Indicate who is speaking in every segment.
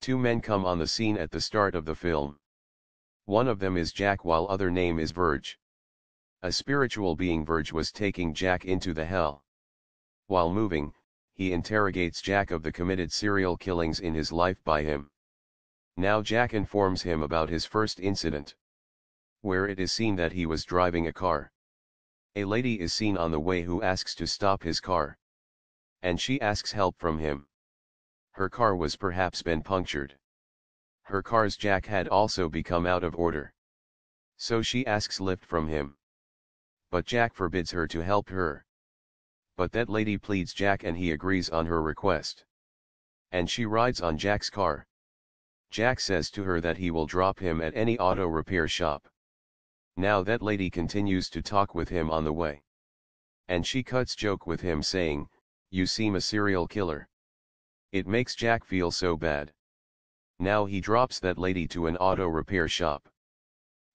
Speaker 1: Two men come on the scene at the start of the film. One of them is Jack while other name is Verge. A spiritual being Verge was taking Jack into the hell. While moving, he interrogates Jack of the committed serial killings in his life by him. Now Jack informs him about his first incident. Where it is seen that he was driving a car. A lady is seen on the way who asks to stop his car. And she asks help from him. Her car was perhaps been punctured. Her car's jack had also become out of order. So she asks lift from him. But Jack forbids her to help her. But that lady pleads Jack and he agrees on her request. And she rides on Jack's car. Jack says to her that he will drop him at any auto repair shop. Now that lady continues to talk with him on the way. And she cuts joke with him saying, you seem a serial killer. It makes Jack feel so bad. Now he drops that lady to an auto repair shop.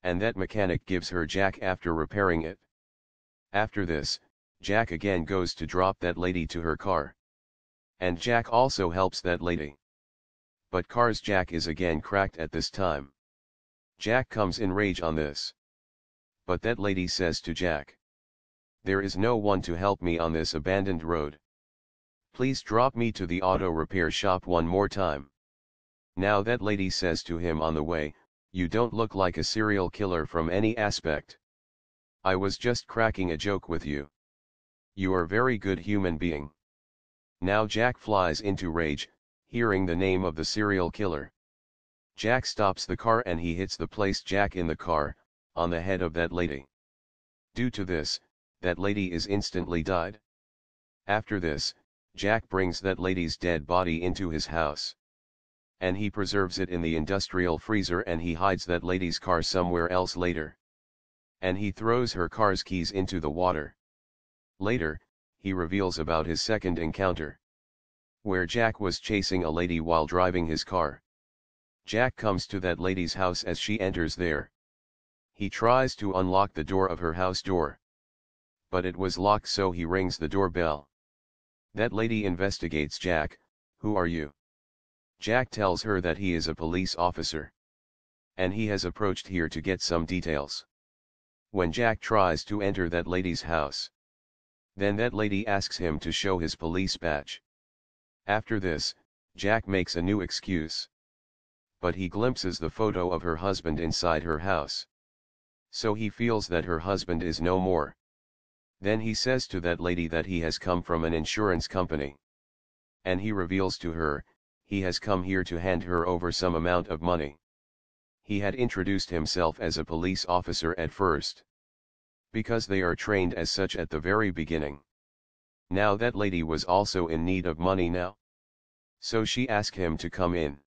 Speaker 1: And that mechanic gives her Jack after repairing it. After this, Jack again goes to drop that lady to her car. And Jack also helps that lady but Car's jack is again cracked at this time. Jack comes in rage on this. But that lady says to Jack. There is no one to help me on this abandoned road. Please drop me to the auto repair shop one more time. Now that lady says to him on the way, you don't look like a serial killer from any aspect. I was just cracking a joke with you. You are very good human being. Now Jack flies into rage, hearing the name of the serial killer. Jack stops the car and he hits the place Jack in the car, on the head of that lady. Due to this, that lady is instantly died. After this, Jack brings that lady's dead body into his house. And he preserves it in the industrial freezer and he hides that lady's car somewhere else later. And he throws her car's keys into the water. Later, he reveals about his second encounter where Jack was chasing a lady while driving his car. Jack comes to that lady's house as she enters there. He tries to unlock the door of her house door. But it was locked so he rings the doorbell. That lady investigates Jack, who are you? Jack tells her that he is a police officer. And he has approached here to get some details. When Jack tries to enter that lady's house. Then that lady asks him to show his police badge. After this, Jack makes a new excuse. But he glimpses the photo of her husband inside her house. So he feels that her husband is no more. Then he says to that lady that he has come from an insurance company. And he reveals to her, he has come here to hand her over some amount of money. He had introduced himself as a police officer at first. Because they are trained as such at the very beginning. Now that lady was also in need of money now. So she asked him to come in.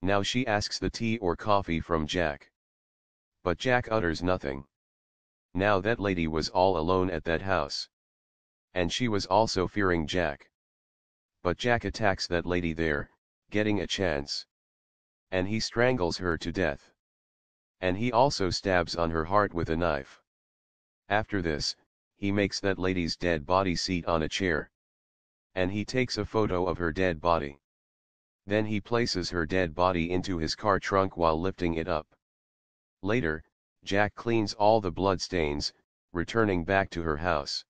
Speaker 1: Now she asks the tea or coffee from Jack. But Jack utters nothing. Now that lady was all alone at that house. And she was also fearing Jack. But Jack attacks that lady there, getting a chance. And he strangles her to death. And he also stabs on her heart with a knife. After this, he makes that lady's dead body seat on a chair. And he takes a photo of her dead body. Then he places her dead body into his car trunk while lifting it up. Later, Jack cleans all the blood stains, returning back to her house.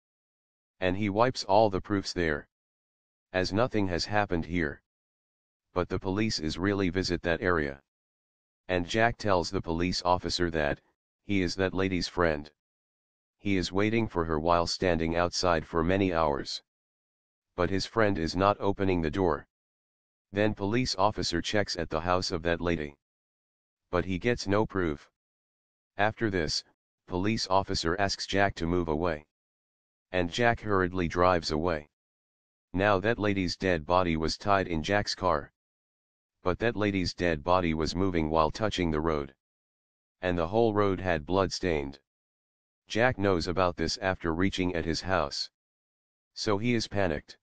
Speaker 1: And he wipes all the proofs there. As nothing has happened here. But the police is really visit that area. And Jack tells the police officer that, he is that lady's friend. He is waiting for her while standing outside for many hours. But his friend is not opening the door. Then police officer checks at the house of that lady. But he gets no proof. After this, police officer asks Jack to move away. And Jack hurriedly drives away. Now that lady's dead body was tied in Jack's car. But that lady's dead body was moving while touching the road. And the whole road had blood stained. Jack knows about this after reaching at his house. So he is panicked.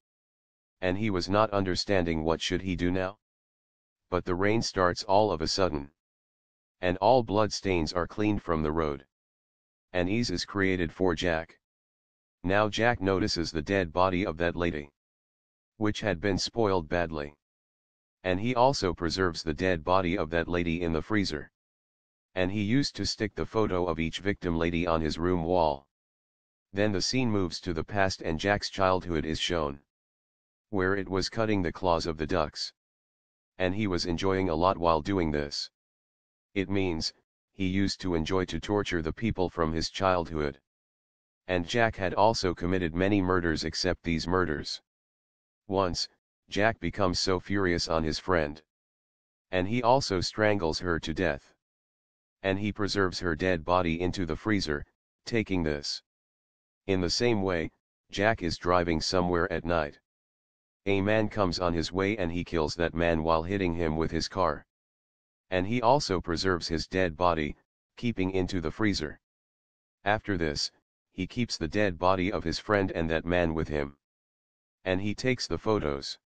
Speaker 1: And he was not understanding what should he do now? But the rain starts all of a sudden. And all blood stains are cleaned from the road. And ease is created for Jack. Now Jack notices the dead body of that lady. Which had been spoiled badly. And he also preserves the dead body of that lady in the freezer. And he used to stick the photo of each victim lady on his room wall. Then the scene moves to the past and Jack's childhood is shown. Where it was cutting the claws of the ducks. And he was enjoying a lot while doing this. It means, he used to enjoy to torture the people from his childhood. And Jack had also committed many murders except these murders. Once, Jack becomes so furious on his friend. And he also strangles her to death. And he preserves her dead body into the freezer, taking this. In the same way, Jack is driving somewhere at night. A man comes on his way and he kills that man while hitting him with his car. And he also preserves his dead body, keeping into the freezer. After this, he keeps the dead body of his friend and that man with him. And he takes the photos.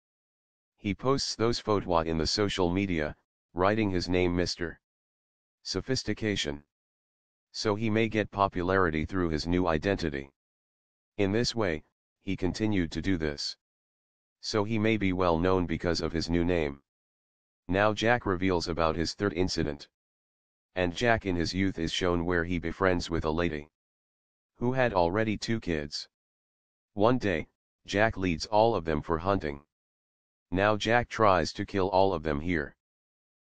Speaker 1: He posts those photos in the social media, writing his name Mr. Sophistication. So he may get popularity through his new identity. In this way, he continued to do this. So he may be well known because of his new name. Now Jack reveals about his third incident. And Jack in his youth is shown where he befriends with a lady who had already two kids. One day, Jack leads all of them for hunting. Now Jack tries to kill all of them here.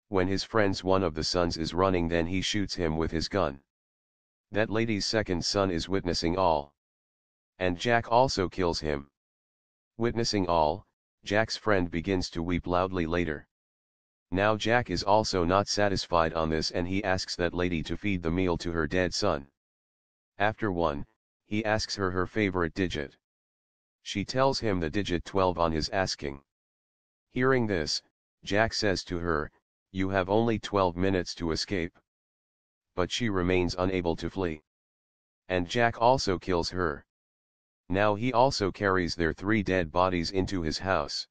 Speaker 1: When his friend's one of the sons is running then he shoots him with his gun. That lady's second son is witnessing all. And Jack also kills him. Witnessing all, Jack's friend begins to weep loudly later. Now Jack is also not satisfied on this and he asks that lady to feed the meal to her dead son. After one, he asks her her favorite digit. She tells him the digit 12 on his asking. Hearing this, Jack says to her, you have only 12 minutes to escape. But she remains unable to flee. And Jack also kills her. Now he also carries their three dead bodies into his house.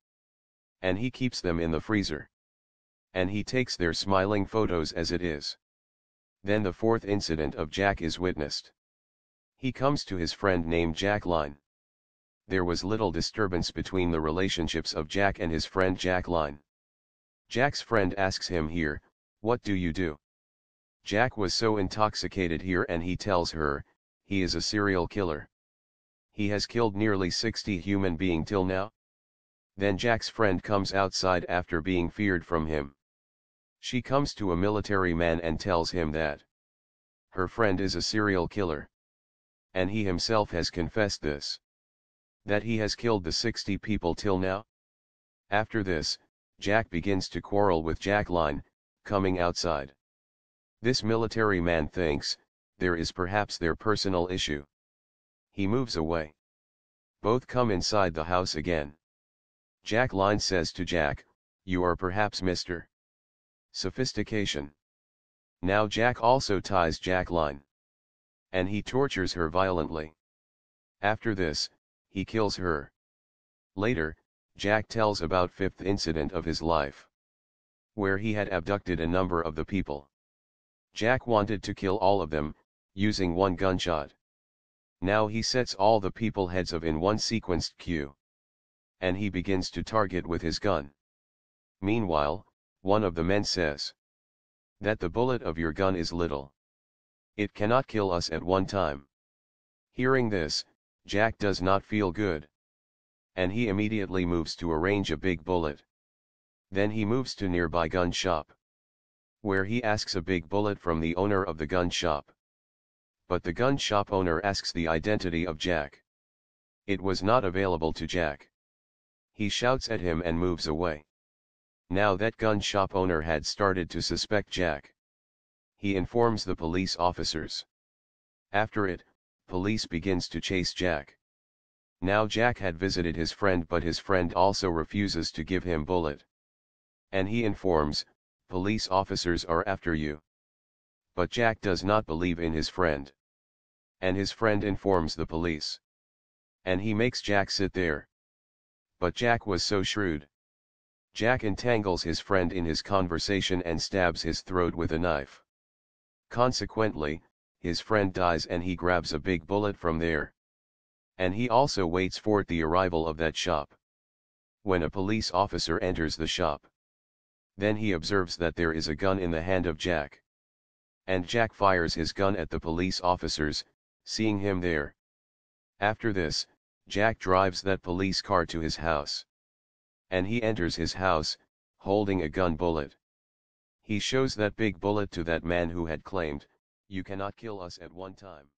Speaker 1: And he keeps them in the freezer. And he takes their smiling photos as it is. Then the fourth incident of Jack is witnessed. He comes to his friend named Jacqueline. There was little disturbance between the relationships of Jack and his friend Jacqueline. Jack's friend asks him here, what do you do? Jack was so intoxicated here and he tells her, he is a serial killer. He has killed nearly 60 human being till now. Then Jack's friend comes outside after being feared from him. She comes to a military man and tells him that her friend is a serial killer and he himself has confessed this. That he has killed the 60 people till now? After this, Jack begins to quarrel with Jacqueline, coming outside. This military man thinks, there is perhaps their personal issue. He moves away. Both come inside the house again. Jacqueline says to Jack, you are perhaps Mr. Sophistication. Now Jack also ties Jacqueline and he tortures her violently. After this, he kills her. Later, Jack tells about fifth incident of his life. Where he had abducted a number of the people. Jack wanted to kill all of them, using one gunshot. Now he sets all the people heads of in one sequenced queue. And he begins to target with his gun. Meanwhile, one of the men says. That the bullet of your gun is little. It cannot kill us at one time. Hearing this, Jack does not feel good. And he immediately moves to arrange a big bullet. Then he moves to nearby gun shop. Where he asks a big bullet from the owner of the gun shop. But the gun shop owner asks the identity of Jack. It was not available to Jack. He shouts at him and moves away. Now that gun shop owner had started to suspect Jack he informs the police officers. After it, police begins to chase Jack. Now Jack had visited his friend but his friend also refuses to give him bullet. And he informs, police officers are after you. But Jack does not believe in his friend. And his friend informs the police. And he makes Jack sit there. But Jack was so shrewd. Jack entangles his friend in his conversation and stabs his throat with a knife. Consequently, his friend dies and he grabs a big bullet from there. And he also waits for the arrival of that shop. When a police officer enters the shop. Then he observes that there is a gun in the hand of Jack. And Jack fires his gun at the police officers, seeing him there. After this, Jack drives that police car to his house. And he enters his house, holding a gun bullet. He shows that big bullet to that man who had claimed, you cannot kill us at one time.